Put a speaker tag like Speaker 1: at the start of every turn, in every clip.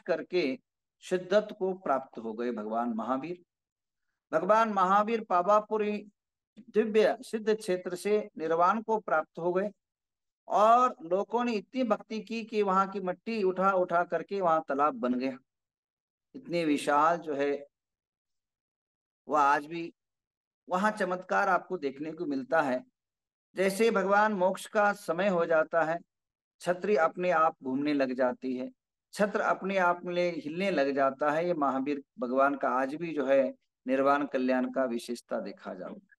Speaker 1: करके शिद्दत को प्राप्त हो गए भगवान महावीर। भगवान महावीर पावापुरी दिव्य सिद्ध क्षेत्र से निर्वाण को प्राप्त हो गए और लोगों ने इतनी भक्ति की कि वहाँ की मिट्टी उठा उठा करके वहाँ तालाब बन गया। इतनी विशाल जो है वह आज भी वहाँ चमत्कार आपको देखने को मिलता है। जैसे भगवान मोक्ष का समय हो जाता है, छत्री अपने आप घूमने लग जाती है। छत्र अपने आप में हिलने लग जाता है। ये महावीर भगवान का आज भी जो है निर्वाण कल्याण का विशेषता देखा जाता है।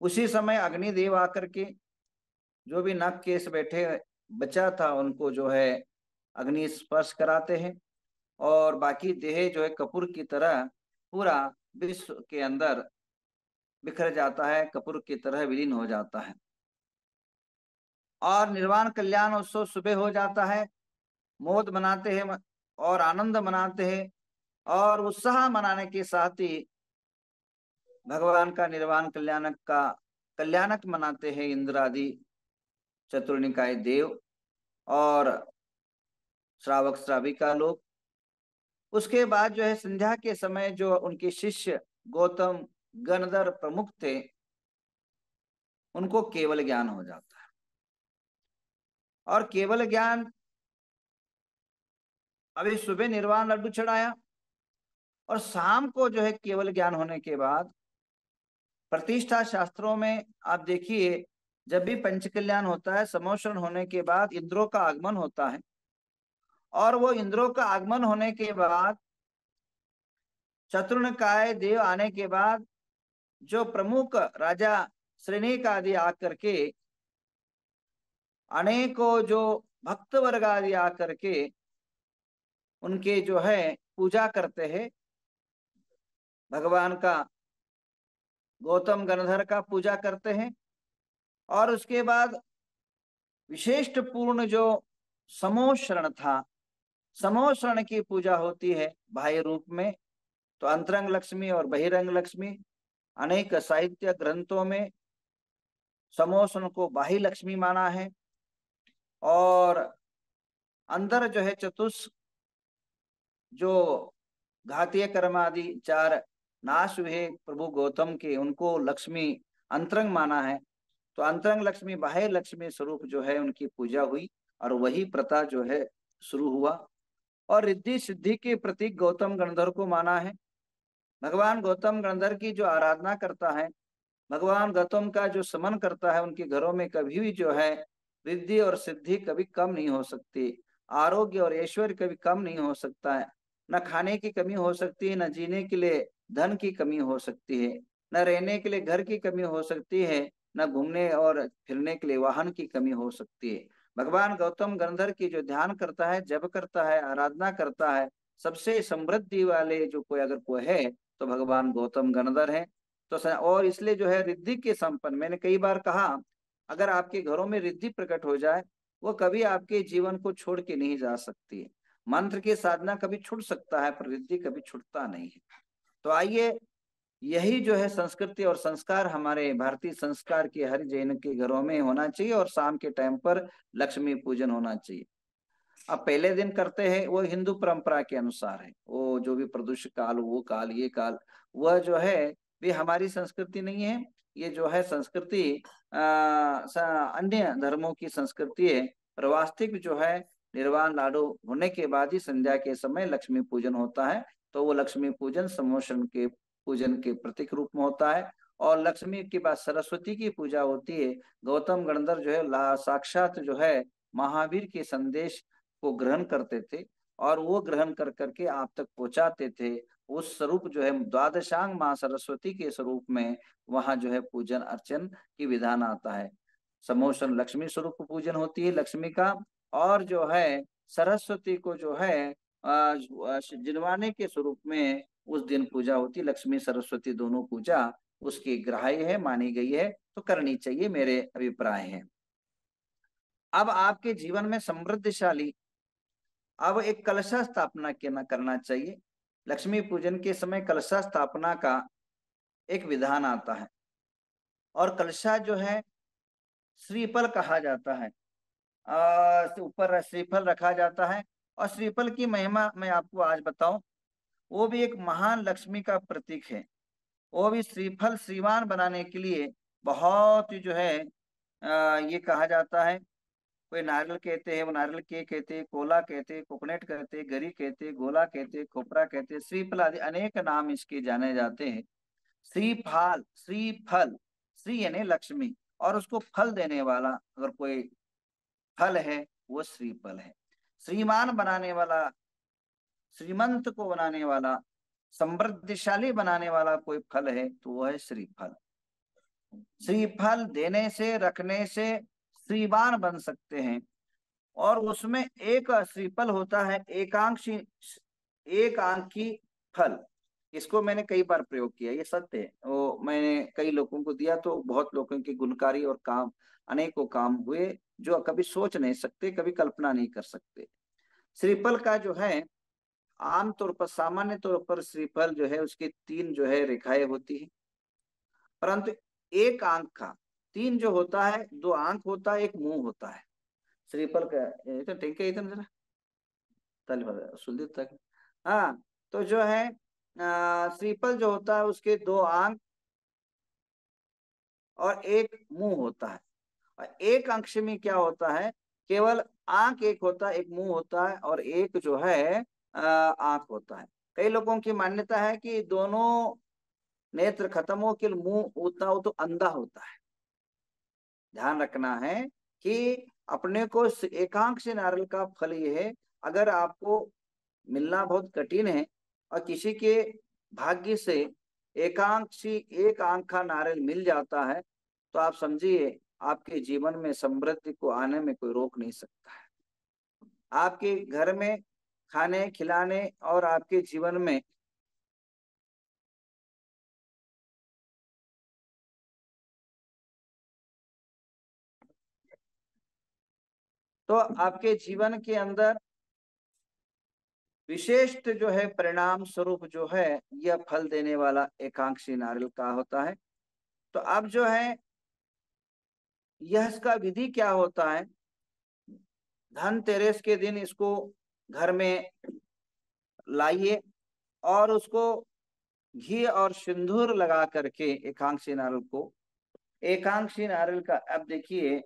Speaker 1: उसी समय अग्निदेव आकर के जो भी नक केस बैठे बचा था, उनको जो है अग्नि स्पर्श कराते हैं और बाकी देह जो है कपूर की तरह पूरा विश्व के अंदर बिखर जाता है, कपूर की तरह विलीन हो जाता है। और निर्वाण कल्याण उत्सव सुबह हो जाता है। मोद मनाते हैं और आनंद मनाते हैं और उत्साह मनाने के साथ ही भगवान का निर्वाण कल्याणक का कल्याणक मनाते हैं इंद्र आदि चतुर्निकाय देव और श्रावक श्राविका लोग। उसके बाद जो है संध्या के समय जो उनके शिष्य गौतम गणधर प्रमुख थे, उनको केवल ज्ञान हो जाता है। और केवल ज्ञान अभी सुबह निर्वाण लड्डू चढ़ाया और शाम को जो है केवल ज्ञान होने के बाद प्रतिष्ठा शास्त्रों में आप देखिए, जब भी पंच कल्याण होता है समोषण होने के बाद इंद्रों का आगमन होता है। और वो इंद्रों का आगमन होने के बाद शत्रुन काय देव आने के बाद जो प्रमुख राजा श्रेणी का आदि आकर के, अनेकों जो भक्त वर्ग आदि आकर के उनके जो है पूजा करते हैं। भगवान का गौतम गणधर का पूजा करते हैं और उसके बाद विशिष्ट पूर्ण जो समोशरण था, समोशरण की पूजा होती है बाह्य रूप में तो अंतरंग लक्ष्मी और बहिरंग लक्ष्मी, अनेक साहित्य ग्रंथों में समोषण को बाही लक्ष्मी माना है और अंदर जो है चतुष जो घातीय कर्म आदि चार नाश हुए प्रभु गौतम के, उनको लक्ष्मी अंतरंग माना है। तो अंतरंग लक्ष्मी, बाह्य लक्ष्मी स्वरूप जो है, उनकी पूजा हुई और वही प्रथा जो है, शुरू हुआ। और रिद्धि सिद्धि के प्रतीक गौतम गणधर को माना है। भगवान गौतम गणधर की जो आराधना करता है, भगवान गौतम का जो समन करता है, उनके घरों में कभी भी जो है, रिद्धि और सिद्धि कभी कम नहीं हो सकती। आरोग्य और ऐश्वर्य कभी कम नहीं हो सकता है। न खाने की कमी हो सकती है, न जीने के लिए धन की कमी हो सकती है, न रहने के लिए घर की कमी हो सकती है, न घूमने और फिरने के लिए वाहन की कमी हो सकती है। भगवान गौतम गंधर की जो ध्यान करता है जब करता है, आराधना करता है, सबसे समृद्धि वाले जो कोई अगर कोई है तो भगवान गौतम गणधर है। तो और इसलिए जो है रिद्धि के संपन्न, मैंने कई बार कहा, अगर आपके घरों में रिद्धि प्रकट हो जाए, वो कभी आपके जीवन को छोड़ के नहीं जा सकती है। मंत्र की साधना कभी छूट सकता है, प्रवृत्ति कभी छूटता नहीं है। तो आइए, यही जो है संस्कृति और संस्कार हमारे भारतीय संस्कार के हर जैन के घरों में होना चाहिए और शाम के टाइम पर लक्ष्मी पूजन होना चाहिए। अब पहले दिन करते हैं, वो हिंदू परंपरा के अनुसार है। वो जो भी प्रदूष काल, वो काल, ये काल, वह जो है भी हमारी संस्कृति नहीं है। ये जो है संस्कृति, अः अन्य धर्मों की संस्कृति है। वास्तविक जो है निर्वाण लाडू होने के बाद ही संध्या के समय लक्ष्मी पूजन होता है तो वो लक्ष्मी पूजन समोषण के पूजन के प्रतीक रूप में होता है। और लक्ष्मी के बाद सरस्वती की पूजा होती है, गौतम गणधर जो है साक्षात जो है, महावीर के संदेश को ग्रहण करते थे और वो ग्रहण कर करके आप तक पहुंचाते थे। उस स्वरूप जो है, द्वादशांग माँ सरस्वती के स्वरूप में वहाँ जो है, पूजन अर्चन की विधान आता है। समोषण लक्ष्मी स्वरूप पूजन होती है, लक्ष्मी का और जो है, सरस्वती को जो है जिनवाने के स्वरूप में उस दिन पूजा होती, लक्ष्मी सरस्वती दोनों पूजा उसकी ग्राह्य है, मानी गई है तो करनी चाहिए मेरे अभिप्राय है। अब आपके जीवन में समृद्धशाली, अब एक कलशा स्थापना के करना चाहिए। लक्ष्मी पूजन के समय कलशा स्थापना का एक विधान आता है। और कलशा जो है, श्रीफल कहा जाता है। ऊपर श्रीफल रखा जाता है। और श्रीफल की महिमा मैं आपको आज बताऊँ वो भी एक महान लक्ष्मी का प्रतीक है। वो भी श्रीफल श्रीमान बनाने के लिए बहुत जो है आ, ये कहा जाता है। कोई नारियल कहते हैं वो नारियल के कहते हैं कोला कहते हैं कोकोनट कहते हैं गरी कहते हैं गोला कहते हैं खोपरा कहते हैं श्रीफल आदि अनेक नाम इसके जाने जाते हैं। श्रीफल श्रीफल श्री यानी लक्ष्मी। और उसको फल देने वाला अगर कोई फल है, वो श्रीफल है। श्रीमान बनाने वाला, श्रीमंत को बनाने वाला, समृद्धिशाली बनाने वाला कोई फल है तो वह है श्रीफल। श्रीफल देने से, रखने से श्रीवान बन सकते हैं और उसमें एक श्रीफल होता है, एकांक्षी एक आंखी फल। इसको मैंने कई बार प्रयोग किया, ये सत्य है। वो मैंने कई लोगों को दिया तो बहुत लोगों की गुणकारी और काम, अनेकों काम हुए। जो कभी सोच नहीं सकते, कभी कल्पना नहीं कर सकते। श्रीफल का जो है आमतौर पर, सामान्य तौर पर श्रीफल जो है, उसकी तीन जो है रेखाएँ होती है। परंतु एक आँख का, तीन जो होता है, दो आँख होता है, एक मुँह होता है। श्रीफल का इतना टेंके इतना जरा। तक। हाँ तो जो है श्रीफल जो होता है, उसके दो आँख और एक मुँह होता है। और एक अंश में क्या होता है? केवल आँख एक होता है, एक मुँह होता है और एक जो है आँख होता है। कई लोगों की मान्यता है कि दोनों नेत्र खत्म हो कि मुँह होता हो तो अंधा होता है। ध्यान रखना है कि अपने को एकांक से नारियल का फल ये है, अगर आपको मिलना बहुत कठिन है और किसी के भाग्य से एकांक्षी एक आँख का नारियल मिल जाता है तो आप समझिए आपके जीवन में समृद्धि को आने में कोई रोक नहीं सकता है। आपके घर में खाने, खिलाने और आपके जीवन में तो आपके जीवन के अंदर विशेष जो है परिणाम स्वरूप जो है, यह फल देने वाला एकांक्षी नारियल का होता है। तो अब जो है यह इसका विधि क्या होता है? धनतेरस के दिन इसको घर में लाइए और उसको घी और सिंदूर लगा करके एकांक्षी नारियल को, एकांक्षी नारियल का, अब देखिए,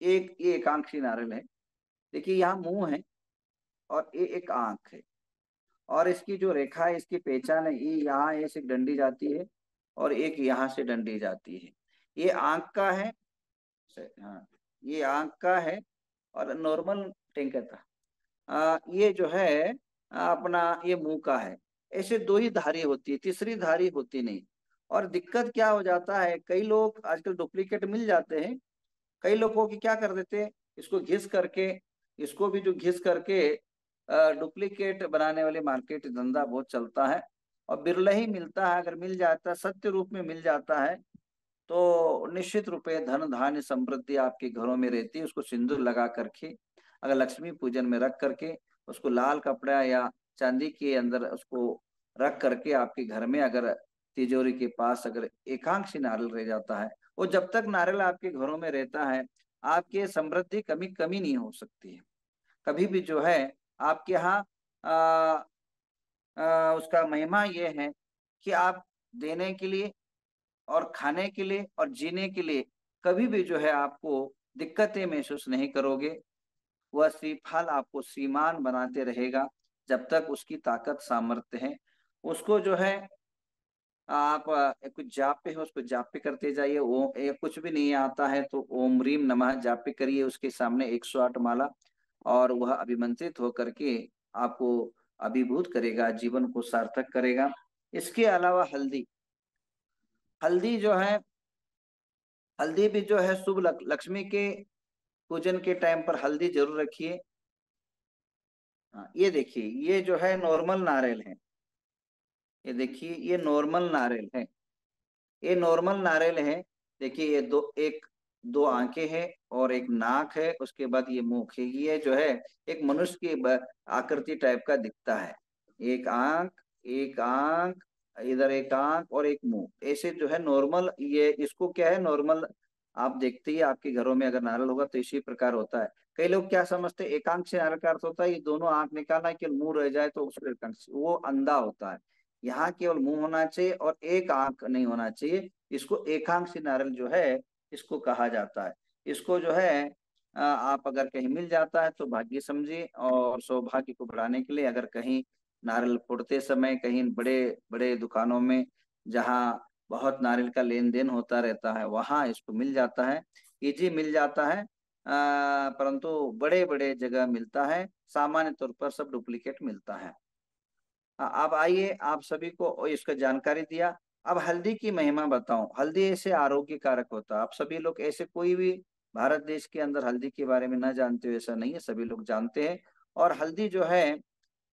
Speaker 1: एक, ये एकांक्षी नारियल है। देखिए, यहाँ मुँह है और ये एक आँख है और इसकी जो रेखा है, इसकी पहचान है, ये यहाँ ऐसे डंडी जाती है और एक यहाँ से डंडी जाती है। ये आँख का है हाँ ये आँख का है और नॉर्मल टैंकर था आ, ये जो है अपना ये मुँह का है। ऐसे दो ही धारी होती है तीसरी धारी होती नहीं। और दिक्कत क्या हो जाता है कई लोग आजकल डुप्लीकेट मिल जाते हैं। कई लोगों की क्या कर देते हैं इसको घिस करके इसको भी जो घिस करके डुप्लीकेट बनाने वाले मार्केट धंधा बहुत चलता है। और बिरला ही मिलता है अगर मिल जाता सत्य रूप में मिल जाता है तो निश्चित रूपे धन धान्य समृद्धि आपके घरों में रहती है, उसको सिंदूर लगा करके, अगर लक्ष्मी पूजन में रख करके, उसको लाल कपड़ा या चांदी के अंदर उसको रख करके आपके घर में अगर तिजोरी के पास अगर एकांक्षी नारियल रह जाता है, वो जब तक नारियल आपके घरों में रहता है, आपके समृद्धि कमी कमी नहीं हो सकती है। कभी भी जो है, आपके यहाँ उसका महिमा ये है कि आप देने के लिए और खाने के लिए और जीने के लिए कभी भी जो है आपको दिक्कतें महसूस नहीं करोगे। वह श्रीफल आपको श्रीमान बनाते रहेगा जब तक उसकी ताकत सामर्थ्य है। उसको जो है आप कुछ जाप है, उसको जाप पे करते जाइए। वो कुछ भी नहीं आता है तो ओम रीम नमः जाप पे करिए उसके सामने 108 माला और वह अभिमंत्रित होकर के आपको अभिभूत करेगा, जीवन को सार्थक करेगा। इसके अलावा हल्दी हल्दी जो है हल्दी भी जो है शुभ लक्ष्मी के पूजन के टाइम पर हल्दी ज़रूर रखिए। हाँ, ये देखिए ये जो है नॉर्मल नारियल है। ये देखिए ये नॉर्मल नारियल है। ये नॉर्मल नारियल है देखिए ये दो एक दो आँखें हैं और एक नाक है उसके बाद ये मुख है ये जो है एक मनुष्य की आकृति टाइप का दिखता है। एक आँख एक आँख इधर एक आँख और एक मुँह। ऐसे जो है नॉर्मल ये इसको क्या है नॉर्मल आप देखते ही आपके घरों में अगर नारियल होगा तो इसी प्रकार होता है। कई लोग क्या समझते हैं एकांक से नारियल का अर्थ होता है, ये दोनों आँख निकालना केवल मुँह रह जाए तो उसको एकांक वो अंधा होता है। यहाँ केवल मुँह होना चाहिए और एक आँख नहीं होना चाहिए, इसको एकांक से नारियल जो है, इसको कहा जाता है। इसको जो है आप अगर कहीं मिल जाता है तो भाग्य समझिए और सौभाग्य को बढ़ाने के लिए अगर कहीं नारियल फोड़ते समय कहीं बड़े बड़े दुकानों में जहाँ बहुत नारियल का लेन देन होता रहता है, वहाँ इसको मिल जाता है। इजी मिल जाता है परंतु बड़े बड़े जगह मिलता है, सामान्य तौर पर सब डुप्लीकेट मिलता है। अब आइए, आप सभी को इसका जानकारी दिया। अब हल्दी की महिमा बताऊँ। हल्दी ऐसे आरोग्य कारक होता है। आप सभी लोग ऐसे कोई भी भारत देश के अंदर हल्दी के बारे में ना जानते हो, ऐसा नहीं है। सभी लोग जानते हैं। और हल्दी जो है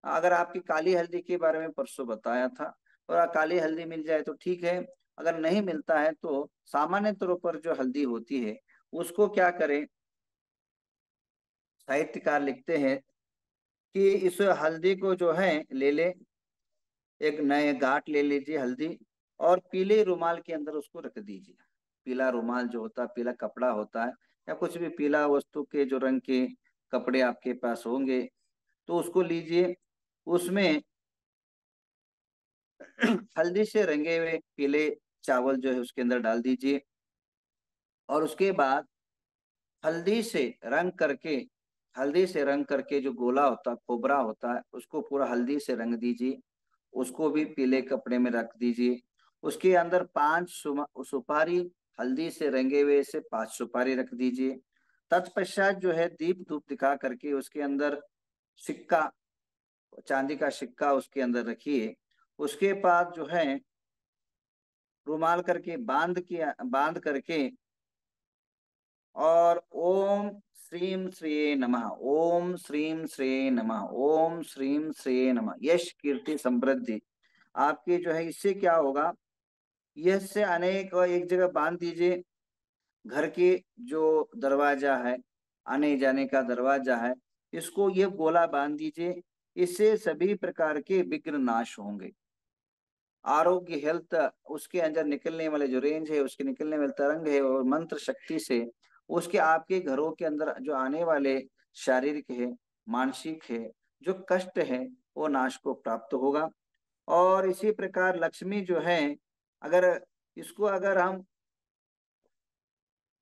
Speaker 1: अगर आपकी काली हल्दी के बारे में परसों बताया था और काली हल्दी मिल जाए तो ठीक है, अगर नहीं मिलता है तो सामान्य तौर पर जो हल्दी होती है, उसको क्या करें? साहित्यकार लिखते हैं कि इस हल्दी को जो है, ले ले, एक नए गांठ ले लीजिए हल्दी और पीले रुमाल के अंदर उसको रख दीजिए। पीला रुमाल जो होता है, पीला कपड़ा होता है या कुछ भी पीला वस्तु के जो रंग के कपड़े आपके पास होंगे तो उसको लीजिए। उसमें हल्दी से रंगे हुए पीले चावल जो है उसके अंदर डाल दीजिए। और उसके बाद हल्दी से रंग करके, हल्दी से रंग करके जो गोला होता है कोबरा होता है, उसको पूरा हल्दी से रंग दीजिए। उसको भी पीले कपड़े में रख दीजिए। उसके अंदर पाँच सुपारी, हल्दी से रंगे हुए से पाँच सुपारी रख दीजिए। तत्पश्चात जो है दीप धूप दिखा करके उसके अंदर सिक्का चांदी का सिक्का उसके अंदर रखिए। उसके बाद जो है, रुमाल करके बाँध के, बाँध करके और ओम श्रीम श्री नमः, ओम श्रीम श्री नमः, ओम श्रीम श्री नमः। यश कीर्ति समृद्धि। आपके जो है, इससे क्या होगा? यह से अनेक एक जगह बाँध दीजिए। घर के जो दरवाज़ा है, आने जाने का दरवाज़ा है, इसको ये गोला बाँध दीजिए। इससे सभी प्रकार के विघ्न नाश होंगे। आरोग्य, हेल्थ, उसके अंदर निकलने वाले जो रेंज है, उसके निकलने वाले तरंग है और मंत्र शक्ति से उसके आपके घरों के अंदर जो आने वाले शारीरिक है, मानसिक है, जो कष्ट है, वो नाश को प्राप्त होगा। और इसी प्रकार लक्ष्मी जो है, अगर इसको अगर हम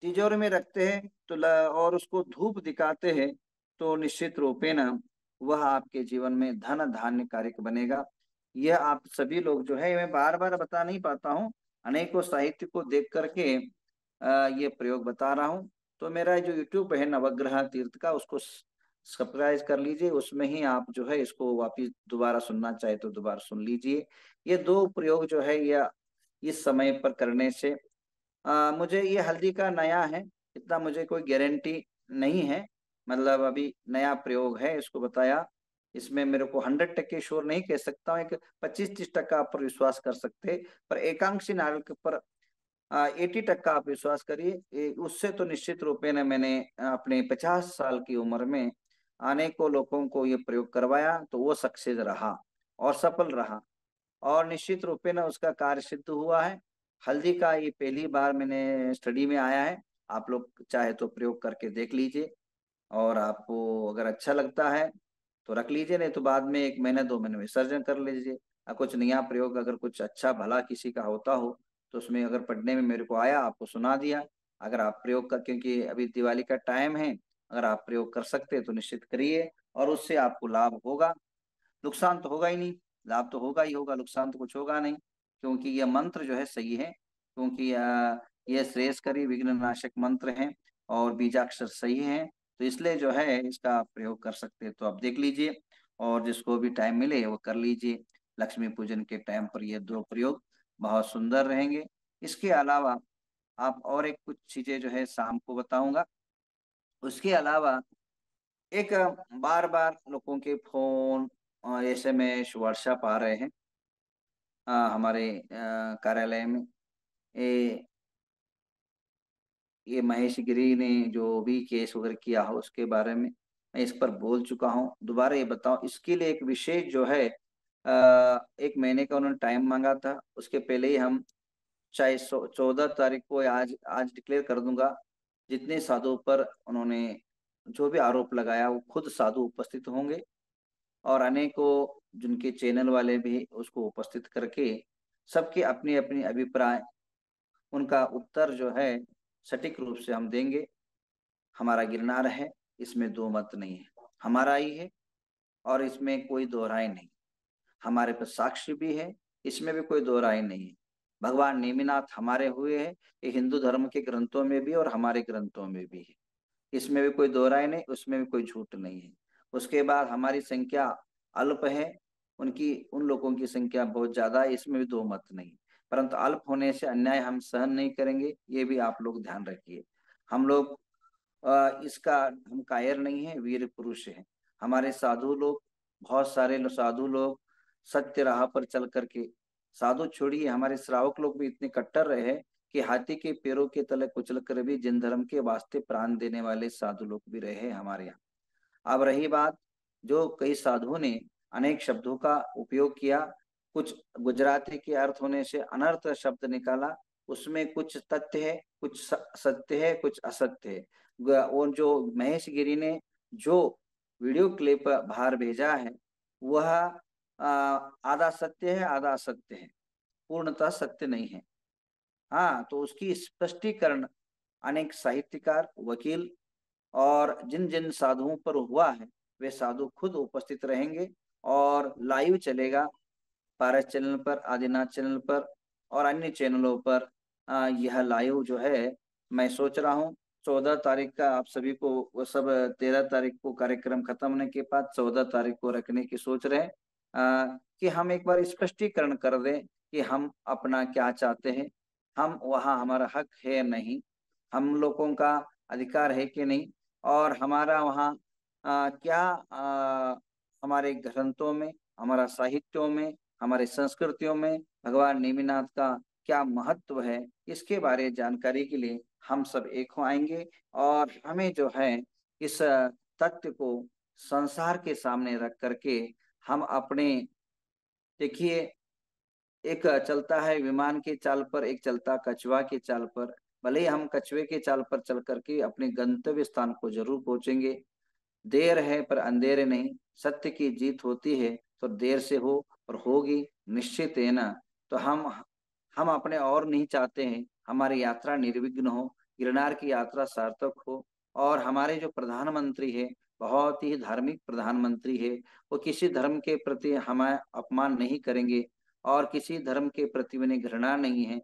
Speaker 1: तिजोरी में रखते हैं तो और उसको धूप दिखाते हैं तो निश्चित रूपे न वह आपके जीवन में धन धान्य कार्य बनेगा। यह आप सभी लोग जो है मैं बार बार बता नहीं पाता हूँ। अनेकों साहित्य को देख करके ये प्रयोग बता रहा हूँ। तो मेरा जो यूट्यूब है नवग्रह तीर्थ का उसको सब्सक्राइब कर लीजिए। उसमें ही आप जो है इसको वापिस दोबारा सुनना चाहे तो दोबारा सुन लीजिए। ये दो प्रयोग जो है यह इस समय पर करने से आ, मुझे ये हल्दी का नया है इतना मुझे कोई गारंटी नहीं है। मतलब अभी नया प्रयोग है, इसको बताया। इसमें मेरे को हंड्रेड टक्के श्योर नहीं कह सकता हूँ, एक पच्चीस तीस टक्का आप पर विश्वास कर सकते पर एकांक्षी के ऊपर एटी टक्का आप विश्वास करिए उससे तो निश्चित रूप ने मैंने अपने पचास साल की उम्र में अनेकों लोगों को ये प्रयोग करवाया तो वो सक्सेस रहा और सफल रहा। और निश्चित रूपे न उसका कार्य सिद्ध हुआ है। हल्दी का ये पहली बार मैंने स्टडी में आया है, आप लोग चाहे तो प्रयोग करके देख लीजिए। और आपको अगर अच्छा लगता है तो रख लीजिए, नहीं तो बाद में एक महीने, दो महीने विसर्जन कर लीजिए। कुछ नया प्रयोग अगर कुछ अच्छा भला किसी का होता हो तो उसमें अगर पढ़ने में मेरे को आया, आपको सुना दिया। अगर आप प्रयोग कर, क्योंकि अभी दिवाली का टाइम है, अगर आप प्रयोग कर सकते हैं तो निश्चित करिए और उससे आपको लाभ होगा। नुकसान तो होगा ही नहीं, लाभ तो होगा ही होगा, नुकसान तो कुछ होगा नहीं, क्योंकि यह मंत्र जो है सही है, क्योंकि यह श्रेयस्करी विघ्न नाशक मंत्र है और बीजाक्षर सही है। तो इसलिए जो है इसका प्रयोग कर सकते हैं। तो आप देख लीजिए और जिसको भी टाइम मिले वो कर लीजिए। लक्ष्मी पूजन के टाइम पर ये दो प्रयोग बहुत सुंदर रहेंगे। इसके अलावा आप और एक कुछ चीज़ें जो है शाम को बताऊँगा। उसके अलावा एक बार बार लोगों के phone S M S WhatsApp आ रहे हैं। आ, हमारे कार्यालय में। ए, ये महेश गिरी ने जो भी केस वगैरह किया हो उसके बारे में मैं इस पर बोल चुका हूँ। दोबारा ये बताऊँ, इसके लिए एक विशेष जो है एक महीने का उन्होंने टाइम मांगा था। उसके पहले ही हम चाहे चौदह तारीख को आज आज डिक्लेयर कर दूँगा, जितने साधु पर उन्होंने जो भी आरोप लगाया, वो खुद साधु उपस्थित होंगे और अनेकों जिनके चैनल वाले भी उसको उपस्थित करके सबके अपनी अपनी अभिप्राय, उनका उत्तर जो है सटीक रूप से हम देंगे। हमारा गिरनार है, इसमें दो मत नहीं है। हमारा ही है और इसमें कोई दोहराई नहीं। हमारे पास साक्ष्य भी है, इसमें भी कोई दोहराई नहीं है। भगवान नेमिनाथ हमारे हुए हैं, ये हिंदू धर्म के ग्रंथों में भी और हमारे ग्रंथों में भी है। इसमें भी कोई दोहराई नहीं, उसमें भी कोई झूठ नहीं है। उसके बाद हमारी संख्या अल्प है, उनकी, उन लोगों की संख्या बहुत ज़्यादा है, इसमें भी दो मत नहीं परंतु अल्प होने से अन्याय हम सहन नहीं करेंगे ये भी आप लोग ध्यान रखिए। हम लोग इसका हम कायर नहीं है वीर पुरुष है। हमारे साधु लोग बहुत सारे लो, साधु लोग सत्य राह पर चल करके साधु छोड़िए हमारे श्रावक लोग भी इतने कट्टर रहे हैं कि हाथी के पैरों के तले कुचल कर भी जिन धर्म के वास्ते प्राण देने वाले साधु लोग भी रहे हमारे यहाँ। अब रही बात जो कई साधुओं ने अनेक शब्दों का उपयोग किया कुछ गुजराती के अर्थ होने से अनर्थ शब्द निकाला, उसमें कुछ तथ्य है, कुछ सत्य है, कुछ असत्य है। वो जो महेश गिरी ने जो वीडियो क्लिप बाहर भेजा है, वह आधा सत्य है, आधा असत्य है, पूर्णतः सत्य नहीं है। हाँ तो उसकी स्पष्टीकरण अनेक साहित्यकार, वकील और जिन जिन साधुओं पर हुआ है, वे साधु खुद उपस्थित रहेंगे और लाइव चलेगा। पारस चैनल पर आदिनाथ चैनल पर और अन्य चैनलों पर यह लाइव जो है मैं सोच रहा हूँ चौदह तारीख का आप सभी को वो सब तेरह तारीख को कार्यक्रम खत्म होने के बाद चौदह तारीख को रखने की सोच रहे हैं। कि हम एक बार स्पष्टीकरण कर दें कि हम अपना क्या चाहते हैं। हम वहाँ हमारा हक है नहीं। हम लोगों का अधिकार है कि नहीं? और हमारा वहाँ क्या आ, हमारे ग्रंथों में हमारा साहित्यों में हमारे संस्कृतियों में भगवान नेमिनाथ का क्या महत्व है, इसके बारे जानकारी के लिए हम सब एक हो आएँगे और हमें जो है इस तथ्य को संसार के सामने रख करके हम अपने, देखिए, एक चलता है विमान के चाल पर, एक चलता कछुआ के चाल पर, भले हम कछुए के चाल पर चल करके अपने गंतव्य स्थान को ज़रूर पहुँचेंगे। देर है पर अंधेरे नहीं, सत्य की जीत होती है तो देर से हो और होगी, निश्चित है ना? तो हम हम अपने और नहीं चाहते हैं, हमारी यात्रा निर्विघ्न हो, गिरनार की यात्रा सार्थक हो और हमारे जो प्रधानमंत्री है, बहुत ही धार्मिक प्रधानमंत्री है, वो किसी धर्म के प्रति हमें अपमान नहीं करेंगे और किसी धर्म के प्रति उन्हें घृणा नहीं है।